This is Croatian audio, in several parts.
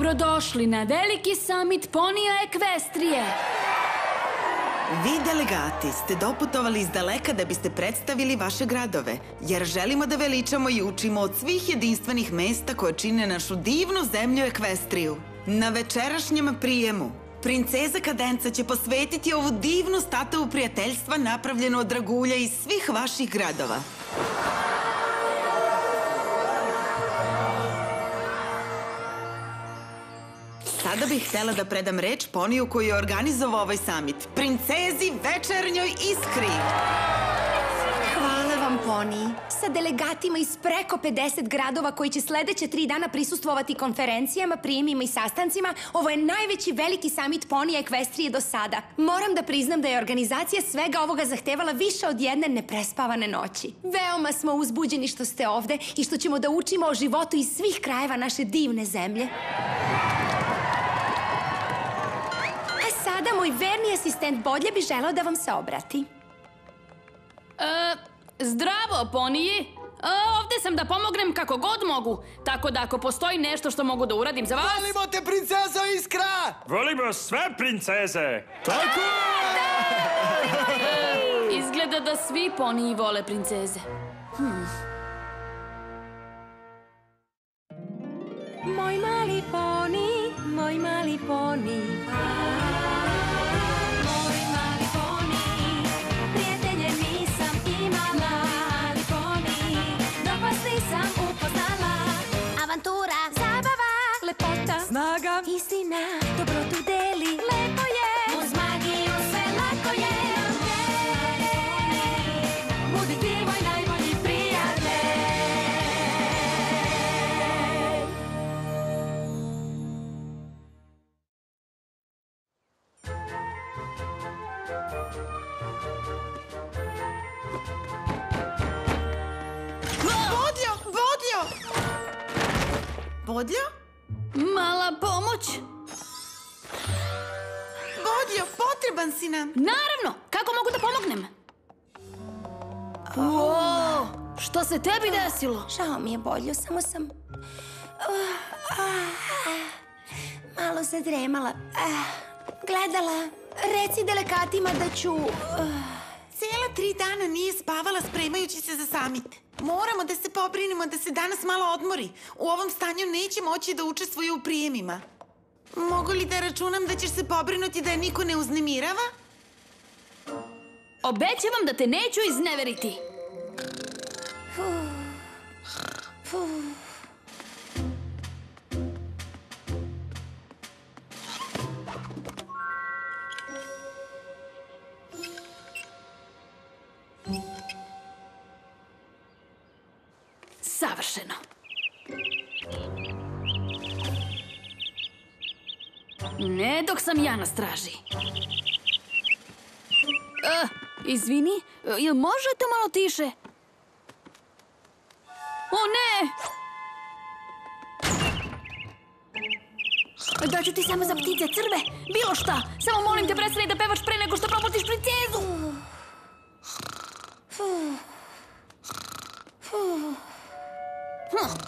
Dobrodošli na veliki summit ponija Ekvestrije. Vi delegati ste doputovali iz daleka da biste predstavili vaše gradove, jer želimo da veličamo i učimo od svih jedinstvenih mesta koje čine našu divnu zemlju Ekvestriju. Na večerašnjem prijemu Princeza Kadenca će posvetiti ovu divnu statovu prijateljstva napravljenu od dragulja iz svih vaših gradova. Sada bih htjela da predam reč poniju koji je organizovao ovaj summit. Princezi večernjoj iskri! Hvala vam, Poni. Sa delegatima iz preko 50 gradova koji će sledeće tri dana prisustvovati konferencijama, prijemima i sastancima, ovo je najveći veliki summit Ponija Ekvestrije do sada. Moram da priznam da je organizacija svega ovoga zahtevala više od jedne neprespavane noći. Veoma smo uzbuđeni što ste ovde i što ćemo da učimo o životu iz svih krajeva naše divne zemlje. Moj verni asistent Bodlje bi želeo da vam se obrati. E, zdravo, poniji. E, ovdje sam da pomognem kako god mogu. Tako da ako postoji nešto što mogu da uradim za vas... Volimo te, princezo Iskra! Volimo sve princeze! Tako Izgleda da svi poniji vole princeze. Moj mali poni, moj mali poni. Snaga, istina, Što se tebi desilo? Žao mi je bolju, samo sam... Ah, ah, malo zadremala. Ah, Gledala. Reci delekatima da ću... Cijela tri dana nije spavala spremajući se za summit. Moramo da se pobrinimo da se danas malo odmori. U ovom stanju neće moći da učestvuje u prijemima. Mogu li da računam da ćeš se pobrinuti da je niko ne uznemirava? Obećavam da te neću izneveriti. Savršeno. Ne dok sam ja na straži. E, izvini, e, jel možete malo tiše? Samo za ptice crve, bilo šta. Samo molim te prestani da pevaš pre nego što propustiš princezu.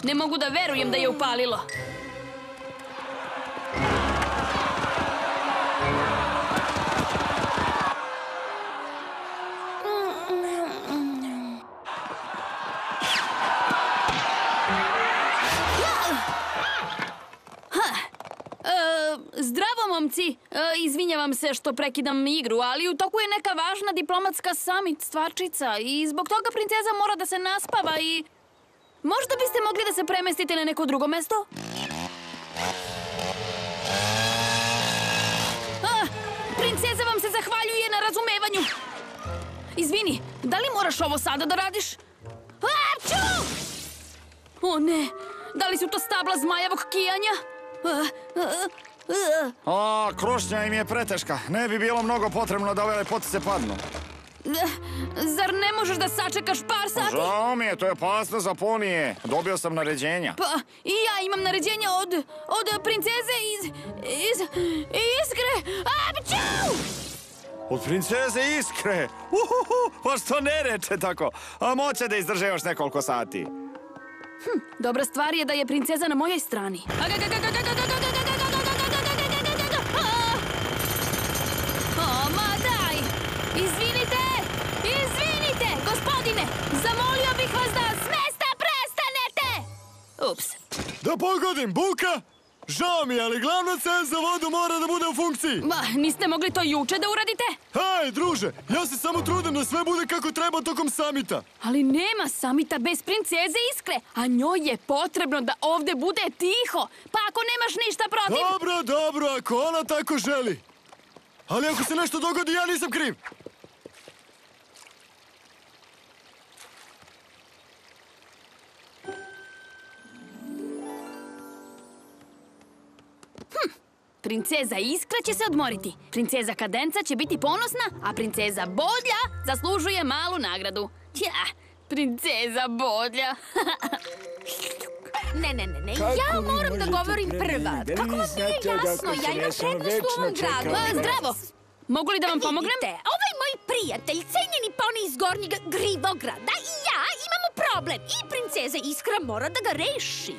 Ne mogu da verujem da je upalilo. Što prekidam igru, ali u toku je neka važna diplomatska summit stvarčica i zbog toga princeza mora da se naspava i... Možda biste mogli da se premestite na neko drugo mesto? A, princeza vam se zahvaljuje na razumevanju. Izvini, da li moraš ovo sada da radiš? Apću! O ne, da li su to stabla zmajavog kijanja? A, a, a. Krošnja im je preteška. Ne bi bilo mnogo potrebno da ove lepotice padnu. Zar ne možeš da sačekaš par sati? Žao mi je, to je opasno za ponije. Dobio sam naređenja. Pa, i ja imam naređenja od, od princeze iz, iz, iskre. Apću! Od princeze Iskre. Uhuhu, pa što ne reče tako? A moće da izdrže još nekoliko sati. Dobra stvar je da je princeza na mojoj strani. Da pogodim, buka! Žao mi ali glavna cev za vodu mora da bude u funkciji. Ma, niste mogli to juče da uradite? Hej, druže, ja se samo trudim da sve bude kako treba tokom samita. Ali nema samita bez princeze Iskre, a njoj je potrebno da ovde bude tiho. Pa ako nemaš ništa protiv... Dobro, dobro, ako ona tako želi. Ali ako se nešto dogodi, ja nisam kriv. Princeza Iskra će se odmoriti. Princeza Kadenca će biti ponosna, a princeza Bodlja zaslužuje malu nagradu. Ja, princeza Bodlja. Ne, ne, ne, ne, Kako ja moram da govorim prva. Kako vam nije jasno? Ja imam prednost u ovom gradu. A, zdravo! Mogu li da vam pomognem? Vidite, ovaj moj prijatelj, cenjeni poni iz Gornjeg Grivograda i ja imamo problem i princeza Iskra mora da ga reši.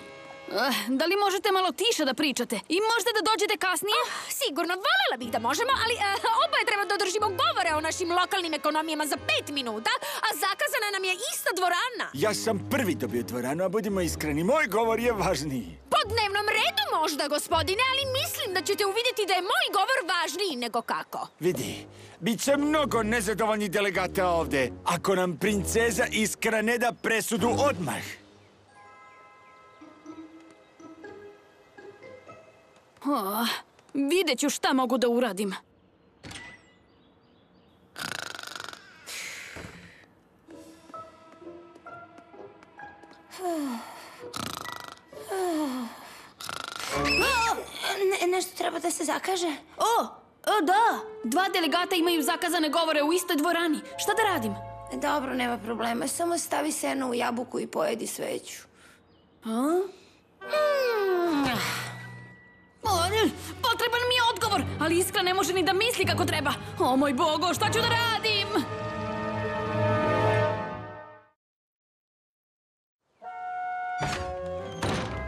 Ah, da li možete malo tiše da pričate? I možda da dođete kasnije? Sigurno, volela bih da možemo, ali e, oboje treba da održimo govore o našim lokalnim ekonomijama za pet minuta, a zakazana nam je ista dvorana. Ja sam prvi dobio dvoranu, a budimo iskreni, moj govor je važniji. Po dnevnom redu možda, gospodine, ali mislim da ćete uvidjeti da je moj govor važniji nego kako. Vidi, bit će mnogo nezadovoljnih delegata ovde, ako nam princeza Iskra ne da presudu odmah. Oh, vidjet ću šta mogu da uradim. Ne, nešto treba da se zakaže? O, o, da! Dva delegata imaju zakazane govore u istoj dvorani. Šta da radim? Dobro, nema problema. Samo stavi seno u jabuku i pojedi sveću. O, ne, potreban mi je odgovor, ali Iskra ne može ni da misli kako treba. O moj bogo, šta ću da radim?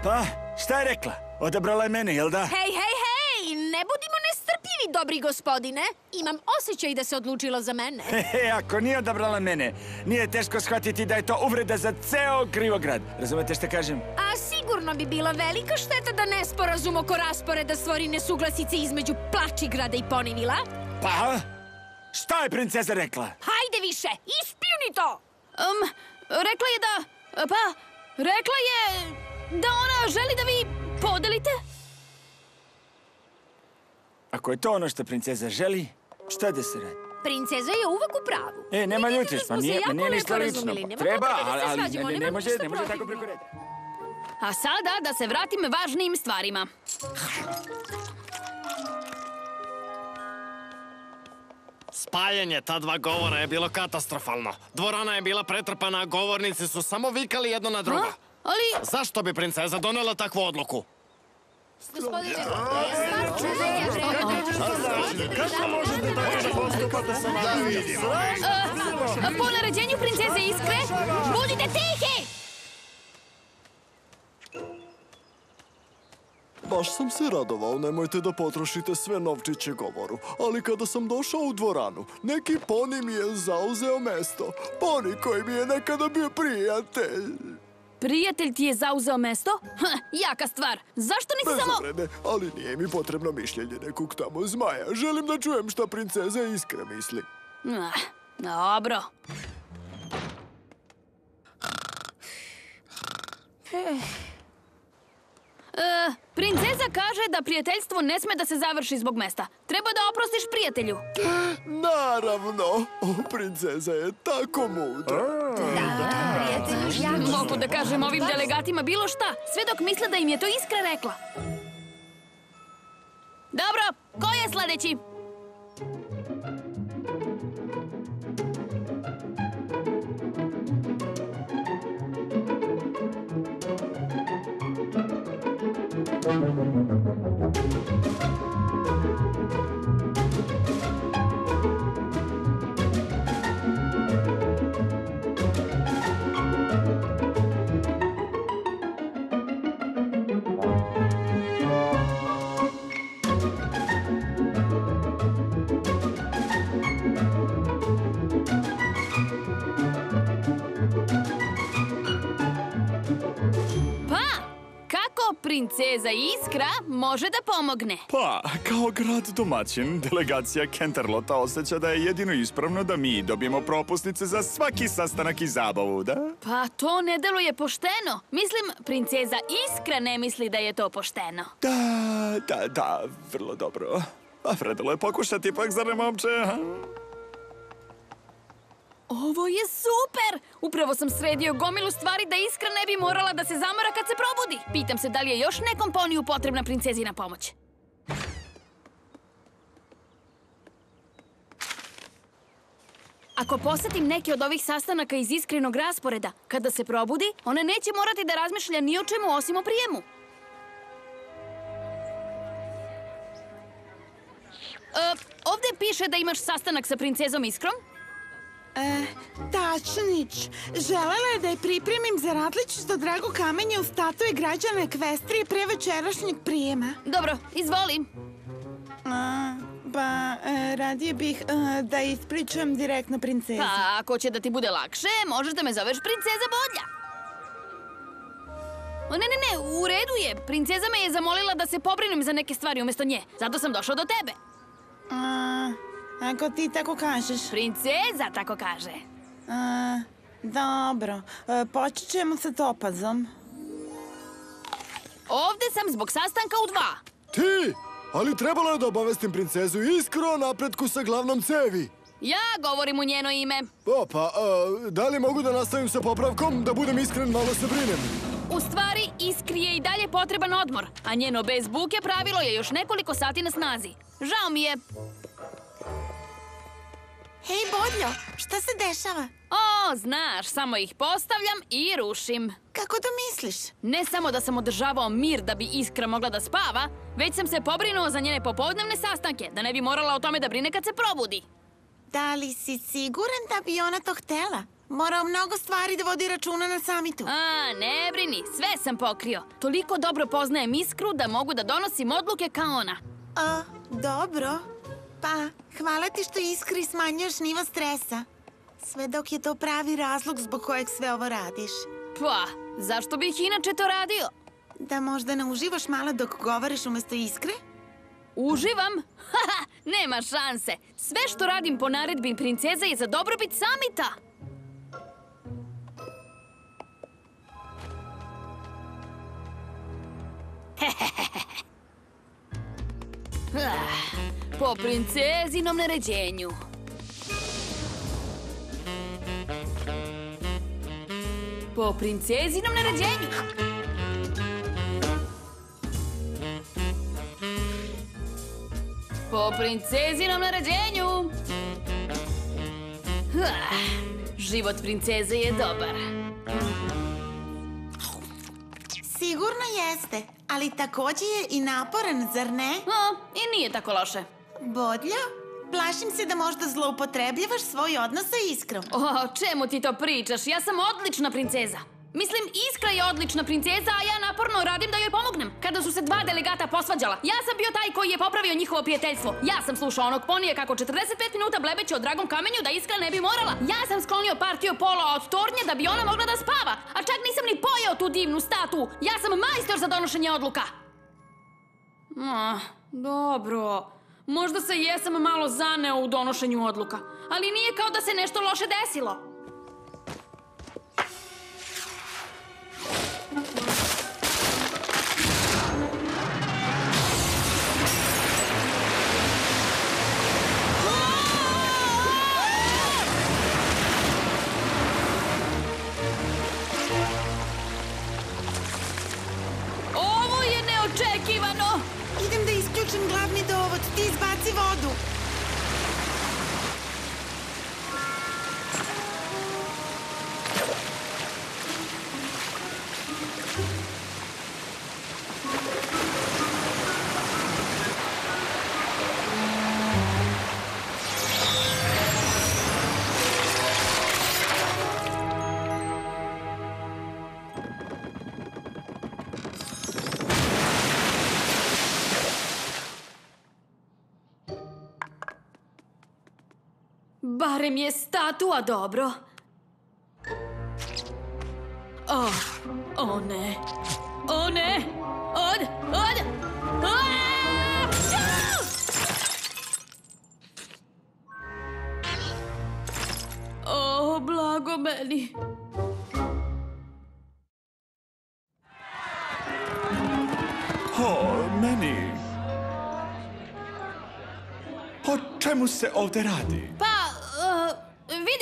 Pa, šta je rekla? Odabrala je mene, jel da? Hej, hej, hej! Ne budimo nestrpljivi, dobri gospodine. Imam osjećaj da se odlučilo za mene. Hehe, ako nije odabrala mene, nije teško shvatiti da je to uvreda za ceo Krivograd. Razumete šta kažem? A sigurno bi bila velika šteta da nesporazum oko rasporeda stvori nesuglasice između Plačigrada i Ponivila. Pa, šta je princeza rekla? Hajde više, ispljuni to! Um, rekla je da... Pa, rekla je da ona želi da vi podelite. Ako je to ono što princeza želi, šta da se radi? Princeza je uvek u pravu. E, nema ljutiš, pa se nije, nije ništa lično. Treba, ali, ne, može, ništa ne može tako preko reda. A sada da se vratim važnijim stvarima. Spajanje ta dva govora je bilo katastrofalno. Dvorana je bila pretrpana, a govornici su samo vikali jedno na drugo. Ali, Zašto bi princeza donela takvu odluku? Gospodine, a, po naređenju princeze Iskre, budite tihi! Baš sam se radovao, nemojte da potrošite sve novčiće govoru. Ali kada sam došao u dvoranu, neki poni mi je zauzeo mesto. Poni koji mi je nekada bio prijatelj. Prijatelj ti je zauzeo mesto? Ha, jaka stvar. Zašto nisi samo... Bezovrede, ali nije mi potrebno mišljenje nekog tamo zmaja. Želim da čujem šta princeza Iskra misli. Ah, dobro. E, princeza kaže da prijateljstvo ne sme da se završi zbog mesta. Treba da oprostiš prijatelju. Naravno, o, princeza je tako mudra. Mogu da kažem ovim delegatima bilo šta, sve dok misle da im je to iskra rekla. Dobro, ko je sledeći? Princeza Iskra može da pomogne? Pa, kao grad domaćin, delegacija Kenterlota osjeća da je jedino ispravno da mi dobijemo propusnice za svaki sastanak i zabavu, da? Pa to ne deluje pošteno. Mislim, princeza Iskra ne misli da je to pošteno. Da, da, da, vrlo dobro. A vredilo je pokušati ipak, zar ne, momče? Ovo je super! Upravo sam sredio gomilu stvari da Iskra ne bi morala da se zamara kad se probudi. Pitam se da li je još nekom poniju potrebna princezina pomoć. Ako posetim neki od ovih sastanaka iz iskrenog rasporeda, kada se probudi, ona neće morati da razmišlja ni o čemu osim o prijemu. E, ovde piše da imaš sastanak sa princezom Iskrom. E, Tačnić, želela je da je pripremim za različito drago kamenje u statue građana Ekvestrije pre večerašnjeg prijema. Dobro, izvoli. A, pa, e, radije bih e, da ispričam direktno princezi. Pa, ako će da ti bude lakše, možeš da me zoveš princeza Bodlja. Ne, ne, ne, u redu je. Princeza me je zamolila da se pobrinem za neke stvari umjesto nje. Zato sam došao do tebe. A, ako ti tako kažeš. Princeza tako kaže. A, dobro, e, počet ćemo sa topazom. Ovde sam zbog sastanka u dva. Ti! Ali trebalo je da obavestim princezu Iskru o napretku sa glavnom cevi. Ja govorim u njeno ime. O, pa, a, da li mogu da nastavim sa popravkom? Da budem iskren, malo se brinem. U stvari, Iskri je i dalje potreban odmor, a njeno bez buke pravilo je još nekoliko sati na snazi. Žao mi je. Hej, Bodljo, šta se dešava? O, znaš, samo ih postavljam i rušim. Kako to misliš? Ne samo da sam održavao mir da bi Iskra mogla da spava, već sam se pobrinuo za njene popodnevne sastanke, da ne bi morala o tome da brine kad se probudi. Da li si siguran da bi ona to htela? Mora o mnogo stvari da vodi računa na samitu. A, ne brini, sve sam pokrio. Toliko dobro poznajem Iskru da mogu da donosim odluke kao ona. A, dobro. Pa, hvala ti što iskri smanjuješ nivo stresa. Sve dok je to pravi razlog zbog kojeg sve ovo radiš. Pa, zašto bih inače to radio? Da možda ne uživaš malo dok govoriš umjesto iskre? Uživam? Haha, nema šanse. Sve što radim po naredbi princeza je za dobrobit samita. Po princezinom naređenju. Po princezinom naređenju. Po princezinom naređenju. Ah, Život princeze je dobar. Sigurno jeste, ali takođe je i naporan, zar ne? O, i nije tako loše. Bodljo, plašim se da možda zloupotrebljavaš svoj odnos sa iskrom. O, čemu ti to pričaš? Ja sam odlična princeza. Mislim, Iskra je odlična princeza, a ja naporno radim da joj pomognem. Kada su se dva delegata posvađala, ja sam bio taj koji je popravio njihovo prijateljstvo. Ja sam slušao onog ponije kako 45 minuta blebeće o dragom kamenju da Iskra ne bi morala. Ja sam sklonio partiju pola od tornje da bi ona mogla da spava. A čak nisam ni pojeo tu divnu statu. Ja sam majstor za donošenje odluka. Ah, dobro. Možda se jesam malo zaneo u donošenju odluka, ali nije kao da se nešto loše desilo. Barem je statua dobro. Oh, O ne. O ne. Od, od. Aaaa! O, blago meni. O, meni. O čemu se ovde radi? Pa,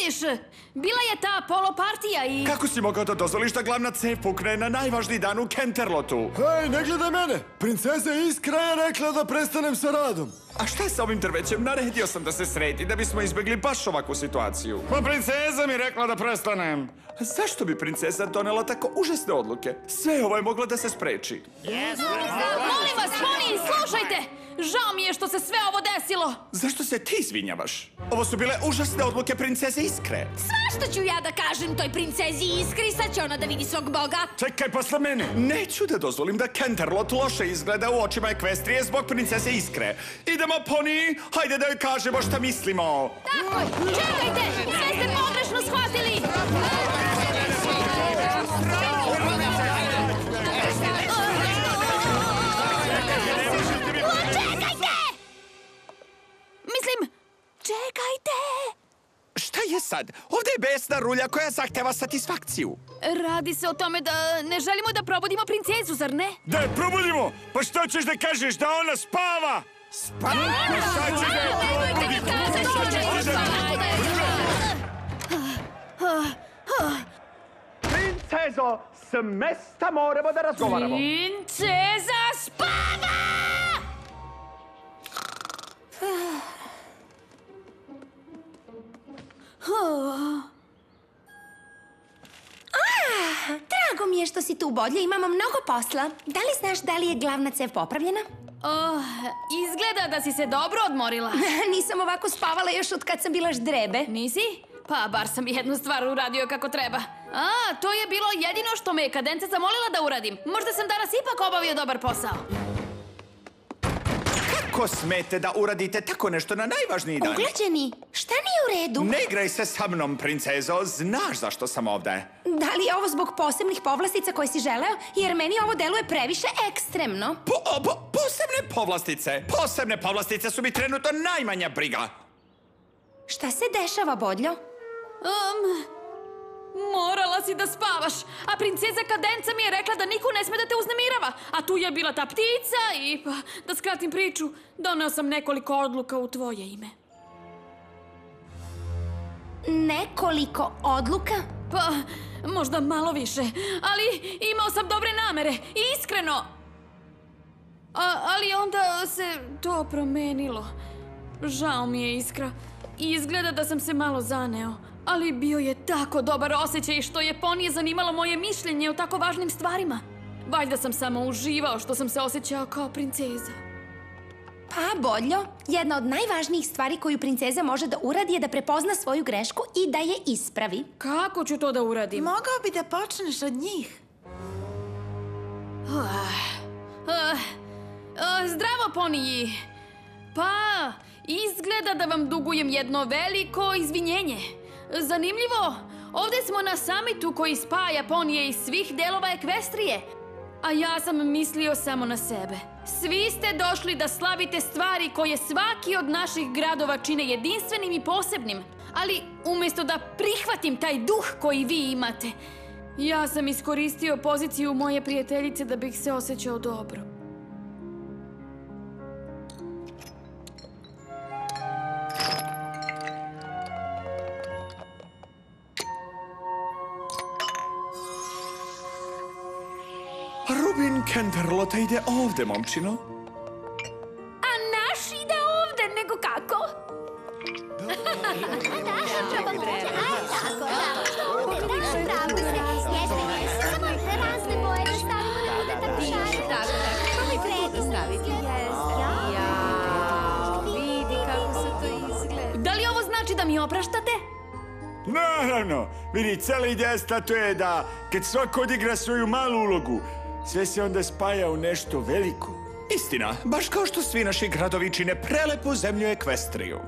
vidiš, bila je ta polo partija i... Kako si mogao da dozvoliš da glavna cev pukne na najvažniji dan u Kenterlotu? Hej, ne gledaj mene! Princeza Iskra je rekla da prestanem sa radom. A šta je sa ovim drvećem? Naredio sam da se sredi, da bismo izbjegli baš ovakvu situaciju. Pa princeza mi rekla da prestanem. A zašto bi princeza donela tako užasne odluke? Sve ovo je moglo da se spreči. Molim vas, Poni, slušajte! Žao mi je što se sve ovo desilo. Zašto se ti izvinjavaš? Ovo su bile užasne odluke princeze Iskre. Svašta ću ja da kažem toj princezi Iskri, sad će ona da vidi svog boga. Čekaj posle mene. Neću da dozvolim da Kenterlot loše izgleda u očima Ekvestrije zbog princeze Iskre. Idemo, Poni, hajde da joj kažemo šta mislimo. Tako čekajte! Sve ste pogrešno shvatili! Čekajte! Šta je sad? Ovde je besna rulja koja zahteva satisfakciju. Radi se o tome da ne želimo da probudimo princezu, zar ne? Da je probudimo! Pa šta ćeš da kažeš da ona spava? Spava? Šta ćeš da je Nemojte mi kazati da ne spavate! Princezo, s mesta moramo da razgovaramo. Princeza spava! Mi je što si tu, Bodlja, imamo mnogo posla. Da li znaš da li je glavna cev popravljena? Oh, izgleda da si se dobro odmorila. Nisam ovako spavala još od kad sam bila ždrebe. Nisi? Pa, bar sam jednu stvar uradio kako treba. A, to je bilo jedino što me je kadenca zamolila da uradim. Možda sam danas ipak obavio dobar posao. Kako smete da uradite tako nešto na najvažniji dan? Uglađeni, šta nije u redu? Ne igraj se sa mnom, princezo. Znaš zašto sam ovde. Da li je ovo zbog posebnih povlastica koje si želeo? Jer meni ovo deluje previše ekstremno. Po, po, posebne povlastice. Posebne povlastice su mi trenutno najmanja briga. Šta se dešava, Bodljo? Um, morala si da spavaš, a princeza Kadenca mi je rekla da niko ne sme da te uznemirava. A tu je bila ta ptica i, pa, da skratim priču, doneo sam nekoliko odluka u tvoje ime. Nekoliko odluka? Pa, možda malo više, ali imao sam dobre namere iskreno. A, ali onda se to promenilo. Žao mi je iskra. Izgleda da sam se malo zaneo. Ali bio je tako dobar osjećaj što je ponije zanimalo moje mišljenje o tako važnim stvarima. Valjda sam samo uživao što sam se osjećao kao princeza. Pa, Bodljo, jedna od najvažnijih stvari koju princeza može da uradi je da prepozna svoju grešku i da je ispravi. Kako ću to da uradim? Mogao bi da počneš od njih. Ah, ah, zdravo, poniji! Pa, izgleda da vam dugujem jedno veliko izvinjenje. Zanimljivo, ovdje smo na samitu koji spaja ponije iz svih delova Ekvestrije. A ja sam mislio samo na sebe. Svi ste došli da slavite stvari koje svaki od naših gradova čine jedinstvenim i posebnim. Ali umjesto da prihvatim taj duh koji vi imate, ja sam iskoristio poziciju moje prijateljice da bih se osjećao dobro. Rubin Kenterlota ide ovde, momčino. A naš ide ovde, nego kako? Da li ovo znači da mi opraštate? Naravno, vidi, cela ideja statue je da kad svako odigra svoju malu ulogu, sve se onda spaja u nešto veliko. Istina, baš kao što svi naši gradovi čine prelepu zemlju Ekvestriju.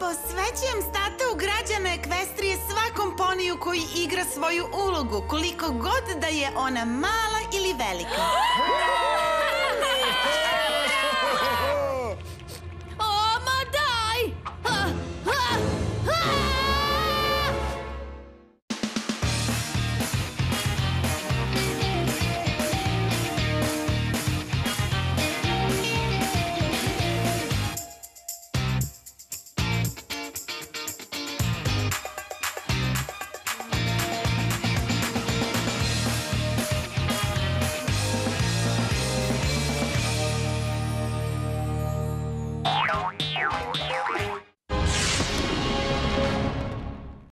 Posvećujem statu građana Ekvestrije svakom poniju koji igra svoju ulogu, koliko god da je ona mala ili velika.